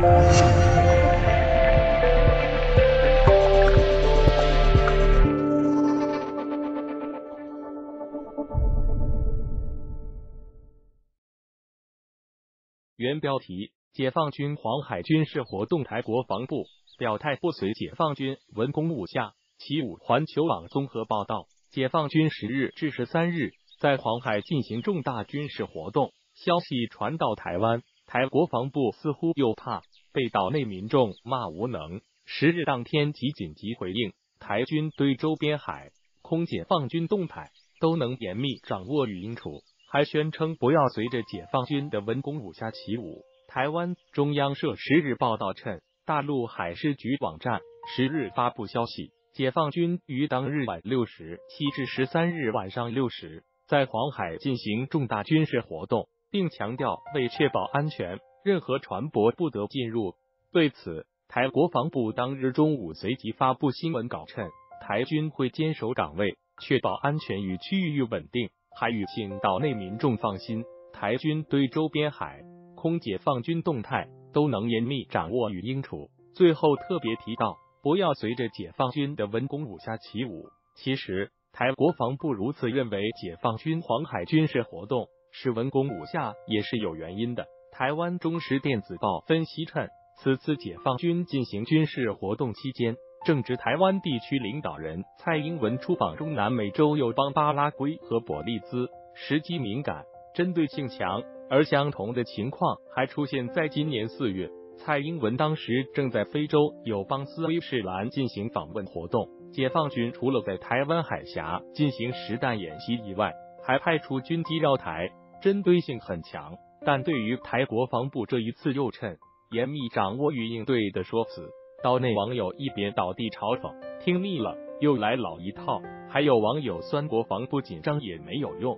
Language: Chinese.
原标题：解放军黄海军事活动，台国防部表态不随解放军文攻武下起五。环球网综合报道，解放军十日至十三日在黄海进行重大军事活动，消息传到台湾，台国防部似乎又怕被岛内民众骂无能，十日当天即紧急回应，台军对周边海空解放军动态都能严密掌握与应处。还宣称不要随着解放军的文攻武下起舞。台湾中央社十日报道称，大陆海事局网站十日发布消息，解放军于当日晚六时七至十三日晚上六时，在黄海进行重大军事活动，并强调为确保安全，任何船舶不得进入。对此，台国防部当日中午随即发布新闻稿称，台军会坚守岗位，确保安全与区域稳定。还与请岛内民众放心，台军对周边海空解放军动态都能严密掌握与应处。最后特别提到，不要随着解放军的文攻武下起舞。其实，台国防部如此认为，解放军黄海军事活动是文攻武下，也是有原因的。台湾中时电子报分析称，此次解放军进行军事活动期间。正值台湾地区领导人蔡英文出访中南美洲友邦巴拉圭和伯利兹，时机敏感，针对性强。而相同的情况还出现在今年四月，蔡英文当时正在非洲友邦斯威士兰进行访问活动。解放军除了在台湾海峡进行实弹演习以外，还派出军机绕台，针对性很强。但对于台国防部这一次又趁严密掌握与应对的说辞。岛内网友一边倒地嘲讽，听腻了，又来老一套。还有网友酸国防部紧张也没有用，